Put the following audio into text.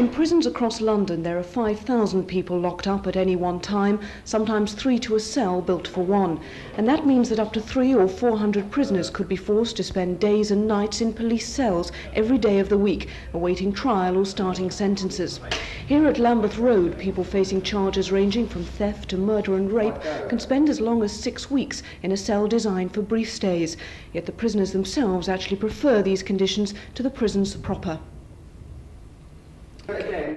In prisons across London, there are 5,000 people locked up at any one time, sometimes three to a cell built for one. And that means that up to three or 400 prisoners could be forced to spend days and nights in police cells every day of the week, awaiting trial or starting sentences. Here at Lambeth Road, people facing charges ranging from theft to murder and rape can spend as long as six weeks in a cell designed for brief stays. Yet the prisoners themselves actually prefer these conditions to the prisons proper. Okay.